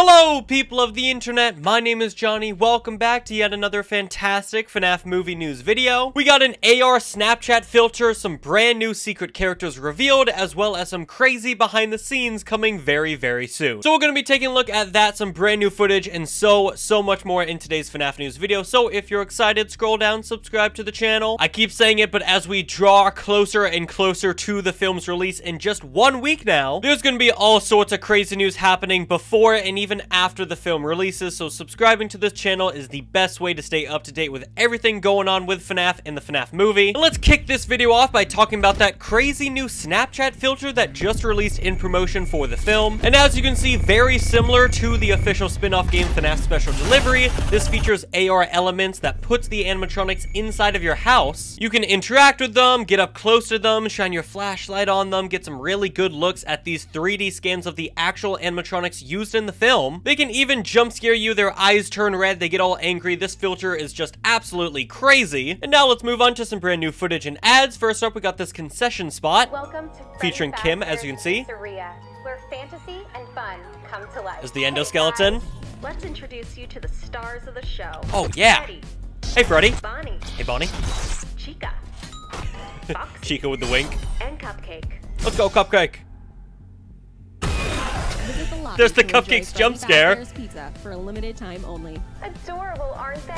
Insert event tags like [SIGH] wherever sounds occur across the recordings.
Hello, people of the internet. My name is Johnny. Welcome back to yet another fantastic FNAF movie news video. We got an AR Snapchat filter, some brand new secret characters revealed, as well as some crazy behind the scenes coming very, very soon. So we're going to be taking a look at that, some brand new footage, and so, so much more in today's FNAF news video. So if you're excited, scroll down, subscribe to the channel. I keep saying it, but as we draw closer and closer to the film's release in just one week now, there's going to be all sorts of crazy news happening before and even even after the film releases, so subscribing to this channel is the best way to stay up to date with everything going on with FNAF and the FNAF movie. And let's kick this video off by talking about that crazy new Snapchat filter that just released in promotion for the film. And as you can see, very similar to the official spin-off game FNAF Special Delivery, this features AR elements that puts the animatronics inside of your house. You can interact with them, get up close to them, shine your flashlight on them, get some really good looks at these 3D scans of the actual animatronics used in the film, film. They can even jump scare you, their eyes turn red, they get all angry. This filter is just absolutely crazy. And now let's move on to some brand new footage and ads. First up, we got this concession spot. Featuring Kim, as you can see. Pizzeria, uh, where fantasy and fun come to life. Is the endoskeleton. Hey let's introduce you to the stars of the show. Oh, yeah. Freddy, hey, Freddy. Bonnie. Hey, Bonnie. Chica. [LAUGHS] Chica with the wink. And Cupcake. Let's go, Cupcake. There's the cupcakes jump scare. Pizza for a limited time only. Adorable, aren't they?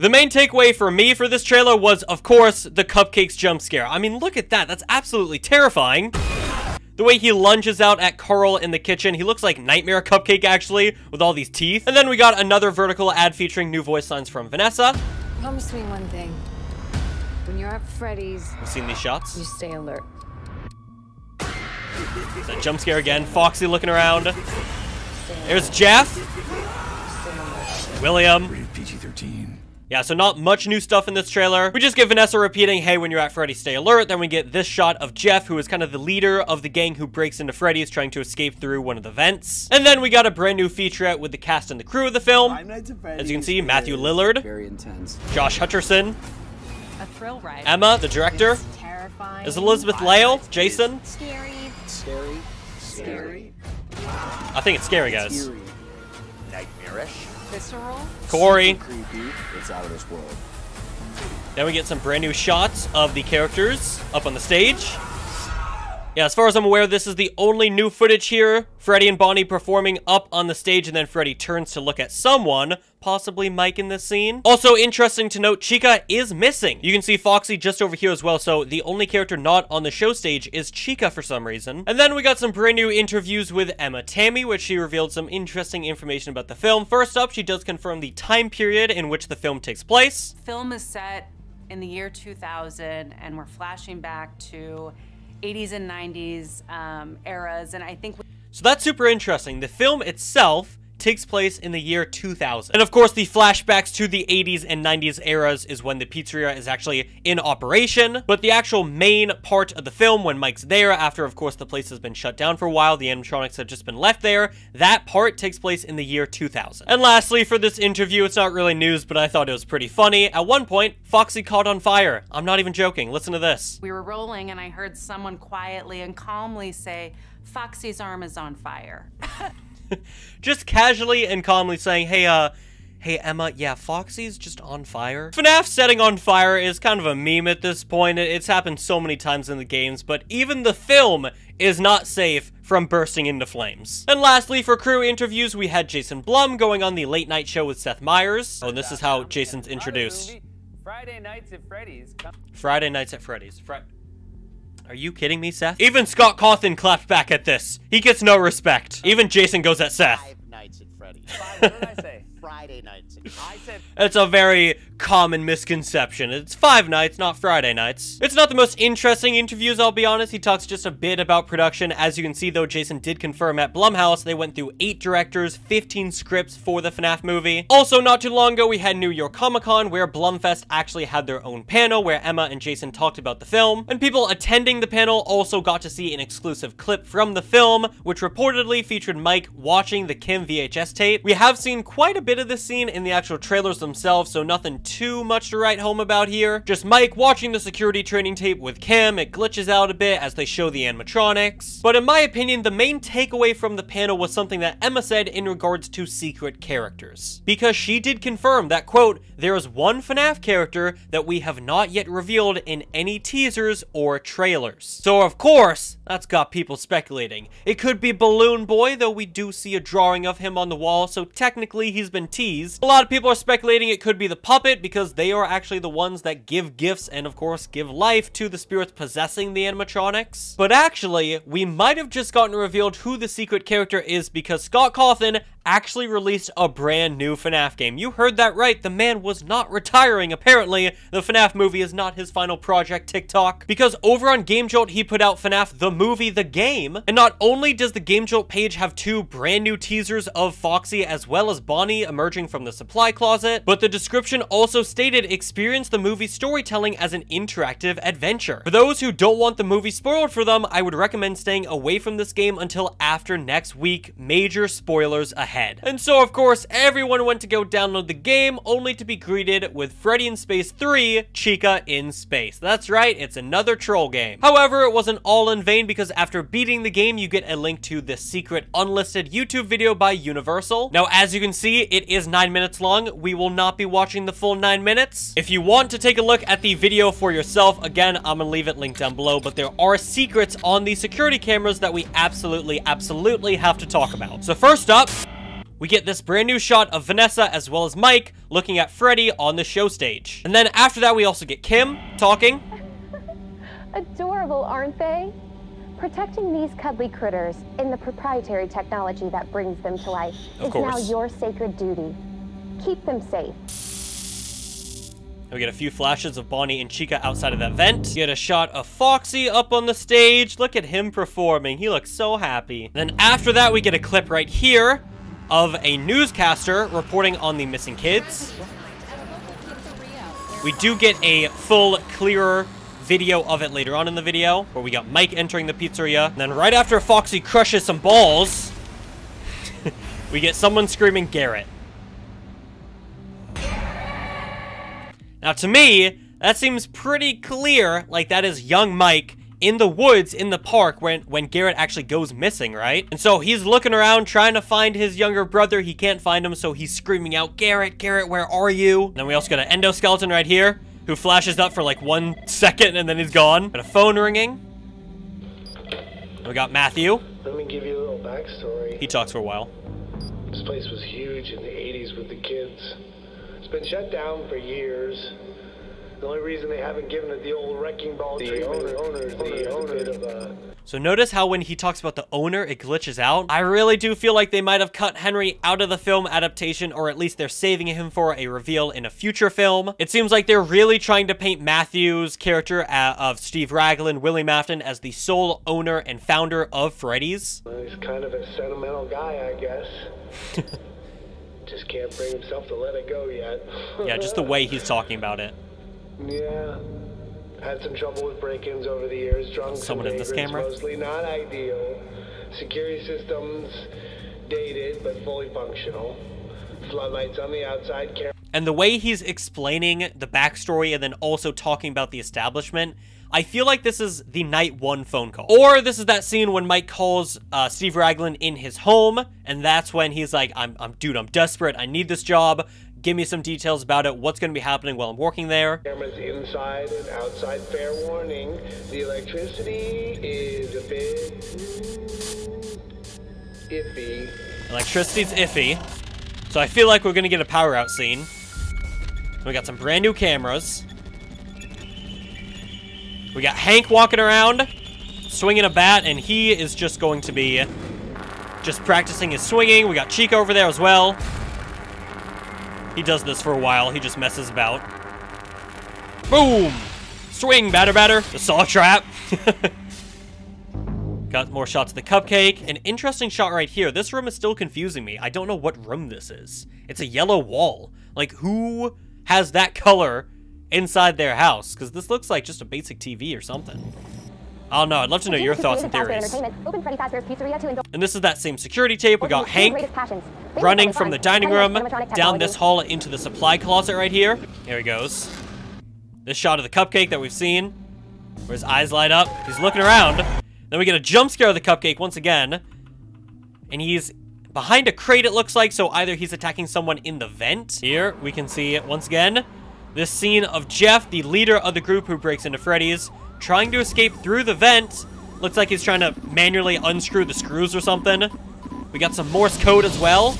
The main takeaway for me for this trailer was, of course, the cupcakes jump scare. I mean, look at that. That's absolutely terrifying. The way he lunges out at Carl in the kitchen, he looks like Nightmare Cupcake, actually, with all these teeth. And then we got another vertical ad featuring new voice lines from Vanessa. Promise me one thing. When you're at Freddy's... We've seen these shots. You stay alert. That jump scare again. Foxy looking around. There's Jeff. William. PG-13. Yeah, so not much new stuff in this trailer. We just get Vanessa repeating, hey, when you're at Freddy, stay alert. Then we get this shot of Jeff, who is kind of the leader of the gang who breaks into Freddy's, trying to escape through one of the vents. And then we got a brand new featurette with the cast and the crew of the film. As you can see, Matthew Lillard. Very intense. Josh Hutcherson. A thrill ride. Emma, the director. terrifying. Is Elizabeth Lail. Jason. Scary. Scary. Scary. I think it's scary, guys. Scary. Nightmarish. Visceral. Corey. Creepy. It's out of this world. Then we get some brand new shots of the characters up on the stage. Yeah, as far as I'm aware, this is the only new footage here. Freddy and Bonnie performing up on the stage, and then Freddy turns to look at someone, possibly Mike in this scene. Also, interesting to note, Chica is missing. You can see Foxy just over here as well, so the only character not on the show stage is Chica for some reason. And then we got some brand new interviews with Emma Tammi, which she revealed some interesting information about the film. First up, she does confirm the time period in which the film takes place. Film is set in the year 2000, and we're flashing back to 80s and 90s um, eras, and I think. So that's super interesting. The film itself takes place in the year 2000. And of course, the flashbacks to the 80s and 90s eras is when the pizzeria is actually in operation. But the actual main part of the film, when Mike's there, after of course the place has been shut down for a while, the animatronics have just been left there, that part takes place in the year 2000. And lastly, for this interview, it's not really news, but I thought it was pretty funny. At one point, Foxy caught on fire. I'm not even joking. Listen to this. We were rolling, and I heard someone quietly and calmly say, Foxy's arm is on fire. [LAUGHS] [LAUGHS] just casually and calmly saying, hey, uh, Hey Emma, yeah, Foxy's just on fire. FNAF setting on fire is kind of a meme at this point. It's happened so many times in the games, but even the film is not safe from bursting into flames. And lastly, for crew interviews, we had Jason Blum going on the late night show with Seth Meyers. Oh, and this is how Jason's introduced. Friday nights at Freddy's. Friday nights at Freddy's. Fri are you kidding me, Seth? Even Scott Cawthon clapped back at this. He gets no respect. Even Jason goes at Seth. Five nights at Freddy's. Five, what did I say? Friday nights. It's a very common misconception. It's five nights, not Friday nights. It's not the most interesting interviews, I'll be honest. He talks just a bit about production. As you can see, though, Jason did confirm at Blumhouse they went through eight directors, 15 scripts for the FNAF movie. Also, not too long ago, we had New York Comic Con, where Blumfest actually had their own panel where Emma and Jason talked about the film. And people attending the panel also got to see an exclusive clip from the film, which reportedly featured Mike watching the Kim VHS tape. We have seen quite a bit of this scene in the the actual trailers themselves, so nothing too much to write home about here. Just Mike watching the security training tape with Kim, it glitches out a bit as they show the animatronics. But in my opinion, the main takeaway from the panel was something that Emma said in regards to secret characters. Because she did confirm that, quote, there is one FNAF character that we have not yet revealed in any teasers or trailers. So of course, that's got people speculating. It could be Balloon Boy, though we do see a drawing of him on the wall, so technically he's been teased. A lot of people are speculating it could be the puppet because they are actually the ones that give gifts and of course give life to the spirits possessing the animatronics. But actually, we might have just gotten revealed who the secret character is because Scott Cawthon actually released a brand new FNAF game. You heard that right, the man was not retiring. Apparently, the FNAF movie is not his final project, TikTok. Because over on Game Jolt, he put out FNAF the movie, the game. And not only does the Game Jolt page have two brand new teasers of Foxy as well as Bonnie emerging from the supply closet, but the description also stated experience the movie storytelling as an interactive adventure. For those who don't want the movie spoiled for them, I would recommend staying away from this game until after next week. Major spoilers ahead. And so, of course, everyone went to go download the game only to be greeted with Freddy in Space 3, Chica in Space. That's right, it's another troll game. However, it wasn't all in vain because after beating the game, you get a link to the secret unlisted YouTube video by Universal. Now, as you can see, it is 9 minutes long. We will not be watching the full 9 minutes. If you want to take a look at the video for yourself, again, I'm gonna leave it linked down below, but there are secrets on the security cameras that we absolutely, absolutely have to talk about. So first up, we get this brand new shot of Vanessa as well as Mike looking at Freddy on the show stage. And then after that, we also get Kim talking. [LAUGHS] Adorable, aren't they? Protecting these cuddly critters in the proprietary technology that brings them to life Of is now your sacred duty. Keep them safe. We get a few flashes of Bonnie and Chica outside of that vent. We get a shot of Foxy up on the stage. Look at him performing. He looks so happy. Then after that, we get a clip right here of a newscaster reporting on the missing kids. We do get a full, clearer video of it later on in the video, where we got Mike entering the pizzeria. And then right after Foxy crushes some balls, [LAUGHS] we get someone screaming Garrett. Now, to me, that seems pretty clear, like that is young Mike in the woods in the park when, when Garrett actually goes missing, right? And so he's looking around trying to find his younger brother. He can't find him, so he's screaming out, Garrett, Garrett, where are you? And then we also got an endoskeleton right here who flashes up for like one [LAUGHS] second and then he's gone. Got a phone ringing. We got Matthew. Let me give you a little backstory. He talks for a while. This place was huge in the 80s with the kids. It's been shut down for years. The only reason they haven't given it the old wrecking ball the treatment, owner, owner, the owner, bit of a So notice how when he talks about the owner, it glitches out. I really do feel like they might have cut Henry out of the film adaptation, or at least they're saving him for a reveal in a future film. It seems like they're really trying to paint Matthew's character uh, of Steve Raglan, William Afton, as the sole owner and founder of Freddy's. he's kind of a sentimental guy, I guess. [LAUGHS] just can't bring himself to let it go yet. Yeah, just the way he's talking about it. Yeah. Had some trouble with break-ins over the years. Drunk Someone in this camera? Mostly not ideal. Security systems dated but fully functional. Floodlights on the outside. And the way he's explaining the backstory and then also talking about the establishment, I feel like this is the night one phone call. Or this is that scene when Mike calls uh, Steve Raglan in his home, and that's when he's like, I'm, I'm, dude, I'm desperate. I need this job. Give me some details about it. What's going to be happening while I'm working there? Cameras inside and outside. Fair warning: the electricity is a bit iffy. Electricity's iffy. So I feel like we're going to get a power out scene. We got some brand new cameras. We got Hank walking around, swinging a bat, and he is just going to be just practicing his swinging. We got Chica over there as well. He does this for a while. He just messes about. Boom! Swing, batter, batter. The saw trap. [LAUGHS] Got more shots of the cupcake. An interesting shot right here. This room is still confusing me. I don't know what room this is. It's a yellow wall. Like, who has that color inside their house? Because this looks like just a basic TV or something. Oh, I don't know. I'd love to know your thoughts and theories. And this is that same security tape. We got Hank running from the dining room down this hall into the supply closet right here. Here he goes. This shot of the cupcake that we've seen, where his eyes light up. He's looking around. Then we get a jump scare of the cupcake once again. And he's behind a crate, it looks like, so either he's attacking someone in the vent. Here, we can see, it once again, this scene of Jeff, the leader of the group who breaks into Freddy's, trying to escape through the vent. Looks like he's trying to manually unscrew the screws or something. We got some Morse code as well.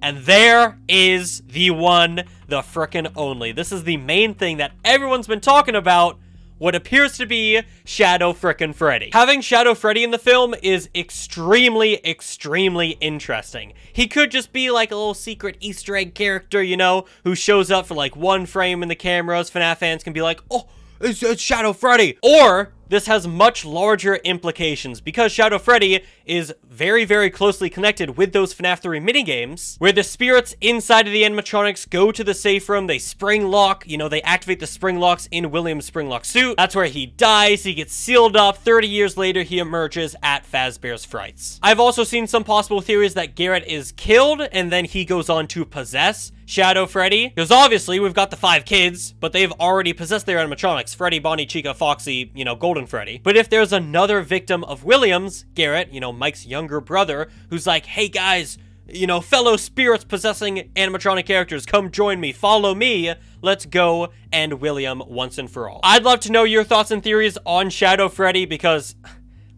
And there is the one, the frickin' only. This is the main thing that everyone's been talking about what appears to be Shadow Frickin' Freddy. Having Shadow Freddy in the film is extremely, extremely interesting. He could just be like a little secret Easter egg character, you know, who shows up for like one frame in the cameras. FNAF fans can be like, oh, it's, it's Shadow Freddy. Or this has much larger implications because Shadow Freddy is very, very closely connected with those FNAF 3 minigames, where the spirits inside of the animatronics go to the safe room, they spring lock, you know, they activate the spring locks in William's spring lock suit. That's where he dies, he gets sealed up, 30 years later he emerges at Fazbear's Frights. I've also seen some possible theories that Garrett is killed, and then he goes on to possess Shadow Freddy. Because obviously, we've got the five kids, but they've already possessed their animatronics. Freddy, Bonnie, Chica, Foxy, you know, Golden Freddy. But if there's another victim of Williams, Garrett, you know, Mike's younger brother, who's like, hey guys, you know, fellow spirits possessing animatronic characters, come join me, follow me, let's go and William once and for all. I'd love to know your thoughts and theories on Shadow Freddy because...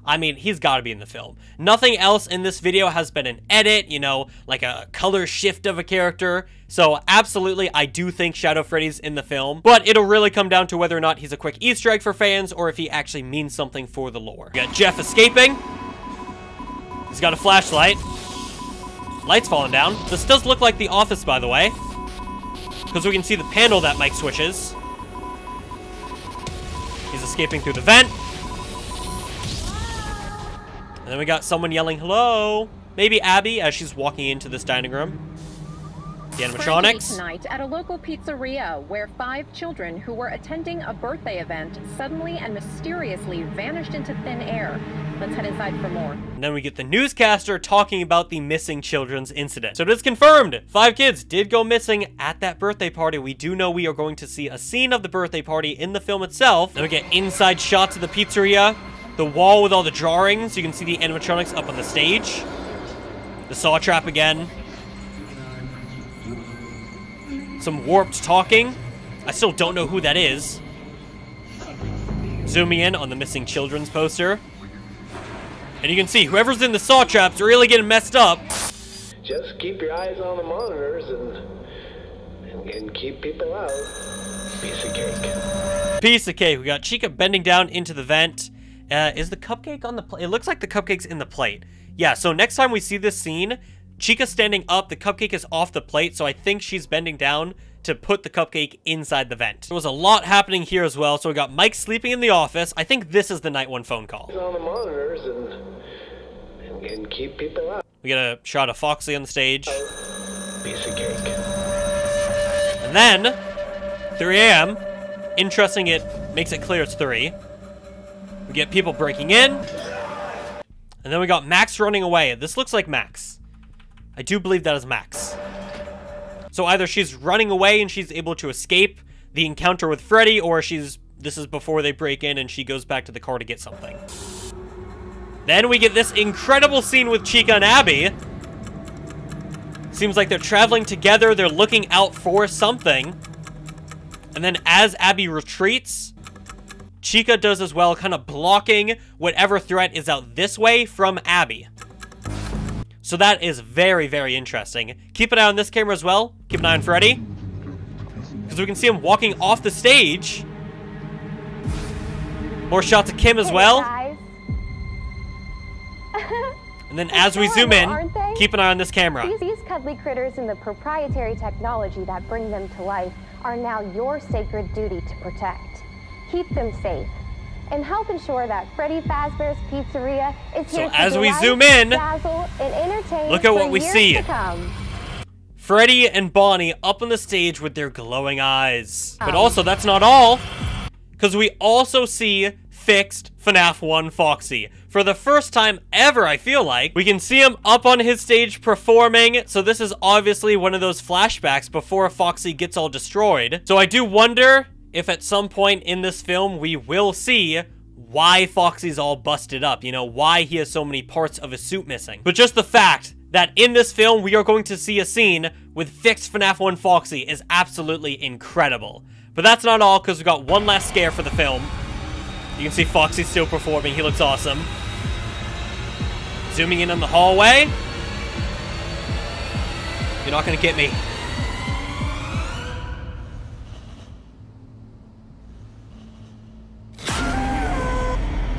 I mean, he's got to be in the film. Nothing else in this video has been an edit, you know, like a color shift of a character. So absolutely, I do think Shadow Freddy's in the film, but it'll really come down to whether or not he's a quick Easter egg for fans or if he actually means something for the lore. We got Jeff escaping. He's got a flashlight. Lights falling down. This does look like The Office, by the way, because we can see the panel that Mike switches. He's escaping through the vent. And then we got someone yelling, hello. Maybe Abby as she's walking into this dining room. The animatronics. tonight at a local pizzeria where five children who were attending a birthday event suddenly and mysteriously vanished into thin air. Let's head inside for more. And then we get the newscaster talking about the missing children's incident. So it is confirmed. Five kids did go missing at that birthday party. We do know we are going to see a scene of the birthday party in the film itself. Then we get inside shots of the pizzeria. The wall with all the drawings. You can see the animatronics up on the stage. The saw trap again. Some warped talking. I still don't know who that is. Zooming in on the missing children's poster. And you can see whoever's in the saw traps really getting messed up. Just keep your eyes on the monitors and, and, and keep people out. Piece of cake. Piece of cake. We got Chica bending down into the vent. Uh, is the cupcake on the plate? It looks like the cupcake's in the plate. Yeah, so next time we see this scene, Chica's standing up, the cupcake is off the plate, so I think she's bending down to put the cupcake inside the vent. There was a lot happening here as well, so we got Mike sleeping in the office. I think this is the night one phone call. On the monitors and, and, and keep people out. We get a shot of Foxy on the stage. Piece of cake. And then, 3 a.m. Interesting, it makes it clear it's 3. We get people breaking in. And then we got Max running away. This looks like Max. I do believe that is Max. So either she's running away and she's able to escape the encounter with Freddy, or she's this is before they break in and she goes back to the car to get something. Then we get this incredible scene with Chica and Abby. Seems like they're traveling together, they're looking out for something. And then as Abby retreats, Chica does as well, kind of blocking whatever threat is out this way from Abby. So that is very, very interesting. Keep an eye on this camera as well. Keep an eye on Freddy. Because we can see him walking off the stage. More shots of Kim as well. [LAUGHS] And then [LAUGHS] as we zoom in, keep an eye on this camera. These, these cuddly critters and the proprietary technology that bring them to life are now your sacred duty to protect. Keep them safe and help ensure that Freddy Fazbear's Pizzeria is So here to as we delight, zoom in, dazzle, and entertain look at what we see. Freddy and Bonnie up on the stage with their glowing eyes. But um, also, that's not all. Because we also see fixed FNAF 1 Foxy. For the first time ever, I feel like, we can see him up on his stage performing, so this is obviously one of those flashbacks before Foxy gets all destroyed. So I do wonder if at some point in this film we will see why Foxy's all busted up, you know, why he has so many parts of his suit missing. But just the fact that in this film we are going to see a scene with fixed FNAF 1 Foxy is absolutely incredible. But that's not all, because we got one last scare for the film. You can see Foxy still performing, he looks awesome. Zooming in on the hallway. You're not gonna get me.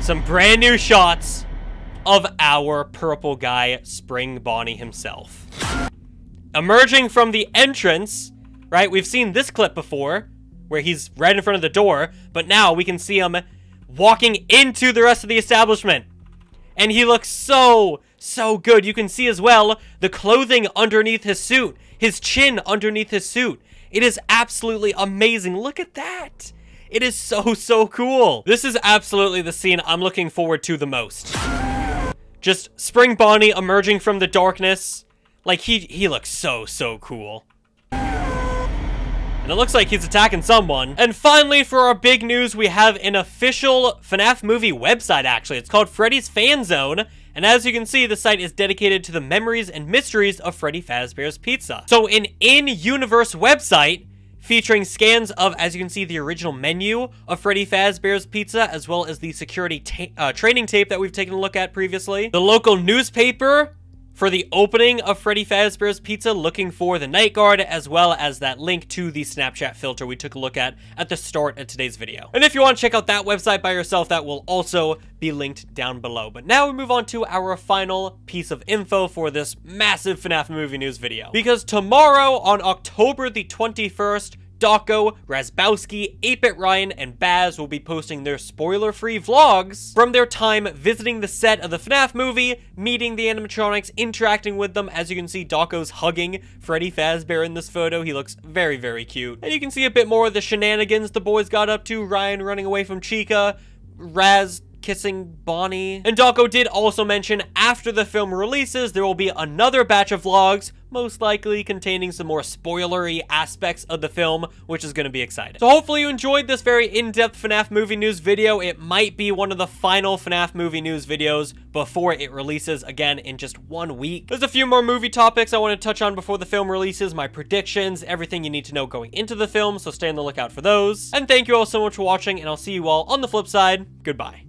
Some brand new shots of our purple guy, Spring Bonnie himself. Emerging from the entrance, right? We've seen this clip before, where he's right in front of the door, but now we can see him walking into the rest of the establishment. And he looks so, so good. You can see as well the clothing underneath his suit, his chin underneath his suit. It is absolutely amazing. Look at that. It is so, so cool. This is absolutely the scene I'm looking forward to the most. Just Spring Bonnie emerging from the darkness. Like, he, he looks so, so cool. And it looks like he's attacking someone. And finally, for our big news, we have an official FNAF movie website, actually. It's called Freddy's Fan Zone. And as you can see, the site is dedicated to the memories and mysteries of Freddy Fazbear's Pizza. So an in-universe website featuring scans of, as you can see, the original menu of Freddy Fazbear's Pizza, as well as the security ta uh, training tape that we've taken a look at previously. The local newspaper for the opening of Freddy Fazbear's Pizza, looking for the Night Guard, as well as that link to the Snapchat filter we took a look at at the start of today's video. And if you want to check out that website by yourself, that will also be linked down below. But now we move on to our final piece of info for this massive FNAF movie news video. Because tomorrow, on October the 21st, Dawko, Razzbowski, 8-Bit Ryan, and Baz will be posting their spoiler-free vlogs from their time visiting the set of the FNAF movie, meeting the animatronics, interacting with them. As you can see, Dawko's hugging Freddy Fazbear in this photo. He looks very, very cute. And you can see a bit more of the shenanigans the boys got up to. Ryan running away from Chica, Raz kissing Bonnie. And Dawko did also mention after the film releases, there will be another batch of vlogs, most likely containing some more spoilery aspects of the film, which is going to be exciting. So hopefully you enjoyed this very in-depth FNAF movie news video. It might be one of the final FNAF movie news videos before it releases again in just one week. There's a few more movie topics I want to touch on before the film releases, my predictions, everything you need to know going into the film, so stay on the lookout for those. And thank you all so much for watching, and I'll see you all on the flip side. Goodbye.